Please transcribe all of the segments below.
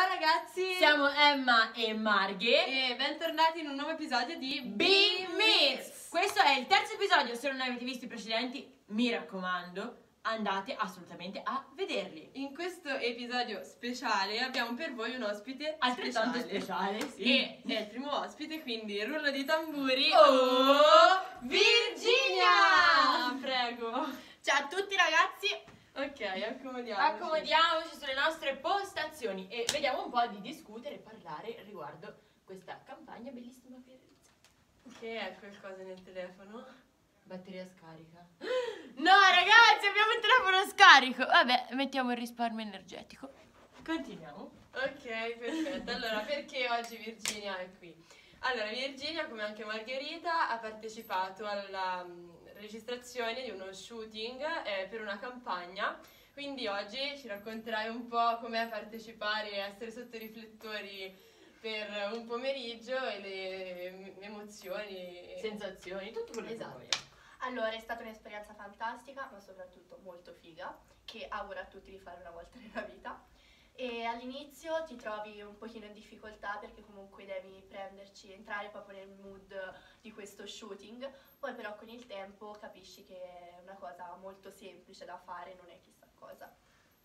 Ciao ragazzi! Siamo Emma e Marghe e bentornati in un nuovo episodio di B-Mix. Questo è il terzo episodio, se non avete visto i precedenti, mi raccomando, andate assolutamente a vederli. In questo episodio speciale abbiamo per voi un ospite Altrettanto speciale, sì. Che è il primo ospite, quindi rullo di tamburi. Oh, Virginia! Prego. Ciao a tutti ragazzi! Ok, accomodiamoci. Accomodiamoci sulle nostre postazioni e vediamo un po' di discutere e parlare riguardo questa campagna bellissima che realizzato. Che è qualcosa nel telefono? Batteria scarica. No, ragazzi, abbiamo il telefono scarico. Vabbè, mettiamo il risparmio energetico. Continuiamo. Ok, perfetto. Allora, perché oggi Virginia è qui? Allora, Virginia, come anche Margherita, ha partecipato alla mm, registrazione di uno shooting eh, per una campagna. Quindi oggi ci racconterai un po' com'è partecipare e essere sotto i riflettori per un pomeriggio e le emozioni. Sensazioni, tutto quello Esatto. che vogliamo. Allora, è stata un'esperienza fantastica, ma soprattutto molto figa, che auguro a tutti di fare una volta nella vita. All'inizio ti trovi un pochino in difficoltà perché comunque devi prenderci, entrare proprio nel mood di questo shooting, poi però con il tempo capisci che è una cosa molto semplice da fare, non è chissà cosa.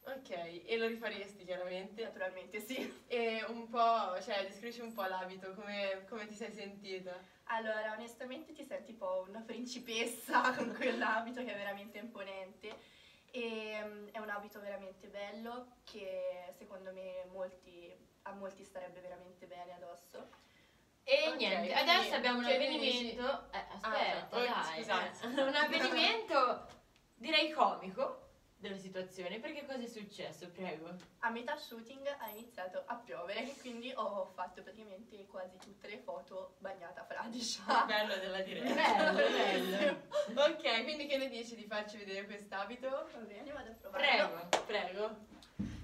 Ok, e lo rifaresti chiaramente? Naturalmente sì. E un po', cioè, descrivici un po' l'abito, come, come ti sei sentita? Allora, onestamente ti senti un po' una principessa con quell'abito che è veramente imponente e mm, è un abito veramente bello che secondo me molti, a molti starebbe veramente bene addosso. E Ok, niente, quindi adesso abbiamo un che avvenimento. Eh, aspetta, Ah, dai. scusate. Un avvenimento direi comico della situazione. Perché cosa è successo? Prego. A metà shooting ha iniziato a piovere, quindi ho fatto praticamente quasi tutte le foto bagnata fradicia. Bello della diretta. Bello, bello. Che ne dici di farci vedere quest'abito? Va bene, vado a provarlo. Prego. Prego.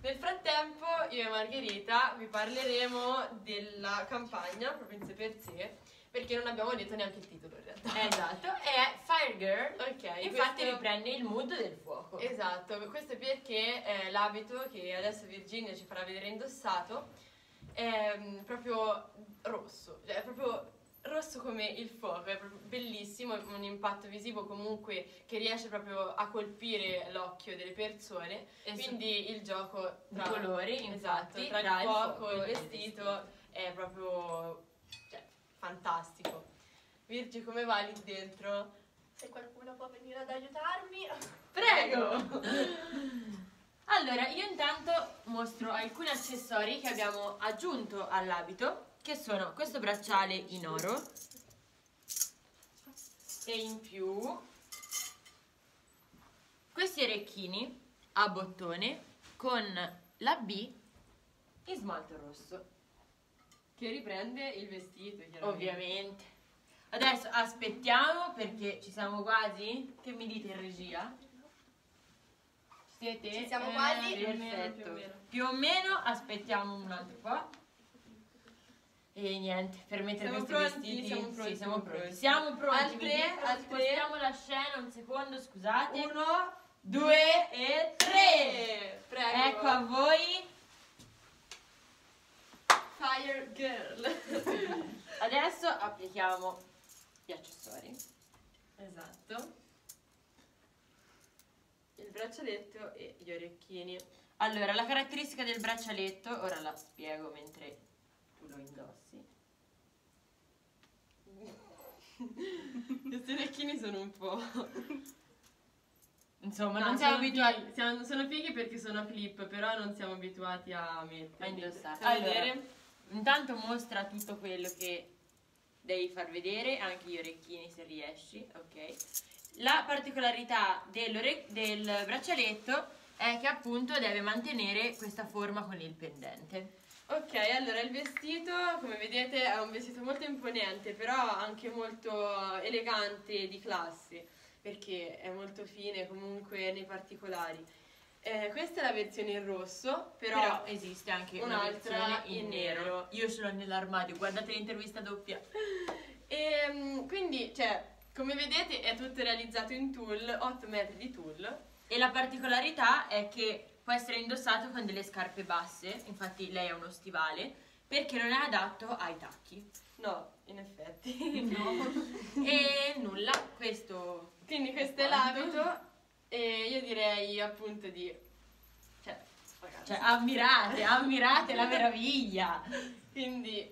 Nel frattempo io e Margherita vi parleremo della campagna proprio in sé per sé, perché non abbiamo detto neanche il titolo in realtà. Esatto, è Fire Girl. Ok, Infatti questo- riprende il mood del fuoco. Esatto, questo è perché eh, l'abito che adesso Virginia ci farà vedere indossato è mm, proprio rosso, cioè è proprio rosso come il fuoco, è proprio bellissimo, un impatto visivo comunque che riesce proprio a colpire l'occhio delle persone, E su- quindi il gioco di tra colori, esatto, infatti, tra il tra il fuoco e il il vestito è proprio cioè, fantastico. Virgi, come va lì dentro? Se qualcuno può venire ad aiutarmi. Prego! Allora, io intanto mostro alcuni accessori che abbiamo aggiunto all'abito, che sono questo bracciale in oro e in più questi orecchini a bottone con la B in smalto rosso, Che riprende il vestito, ovviamente. Adesso aspettiamo perché ci siamo quasi. Che mi dite in regia? Siete? Ci siamo Eh, quasi? Meno, Perfetto. più o meno. Più o meno aspettiamo un altro po'. E niente, per mettere Siamo questi pronti? vestiti. Siamo sì, pronti, siamo siamo pronti. pronti. Siamo pronti. Al mi tre, dicono, al tre. spostiamo la scena un secondo, scusate. Uno, due e tre. Prego. Ecco a voi. Fire Girl. Adesso applichiamo gli accessori. esatto. Il braccialetto e gli orecchini. Allora, la caratteristica del braccialetto, ora la spiego mentre lo indossi. Questi orecchini sono un po'. Insomma, No, non siamo abituati fighi- siamo- sono fighi perché sono a clip, però non siamo abituati a a metterli. indossare. Fai Allora, vedere? intanto mostra tutto quello che devi far vedere, anche gli orecchini se riesci, ok? La particolarità del braccialetto è che appunto deve mantenere questa forma con il pendente. Ok, allora il vestito, come vedete, è un vestito molto imponente, però anche molto elegante di classe, perché è molto fine comunque nei particolari. Eh, questa è la versione in rosso, però, Però, esiste anche un'altra in in nero. nero. Io l'ho nell'armadio, guardate l'intervista doppia. Ehm, quindi, cioè, come vedete è tutto realizzato in tulle, 8 metri di tulle. E la particolarità è che può essere indossato con delle scarpe basse, infatti lei ha uno stivale, perché non è adatto ai tacchi. No, in effetti. No. E nulla, questo... Quindi questo è l'abito e io direi appunto di... Cioè, ragazzi. Cioè, ammirate, ammirate la meraviglia! Quindi,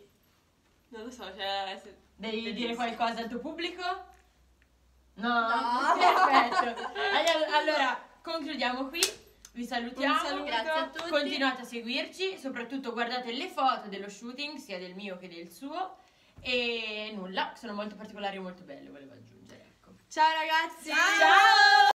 non lo so, cioè... se- Devi dire bellissimo. qualcosa al tuo pubblico? No? No. Perfetto. Allora, concludiamo qui. Vi salutiamo. Saluto. Grazie a tutti. Continuate a seguirci, soprattutto guardate le foto dello shooting, sia del mio che del suo. E nulla, sono molto particolari e molto belle, volevo aggiungere. Ecco. Ciao ragazzi! Ciao!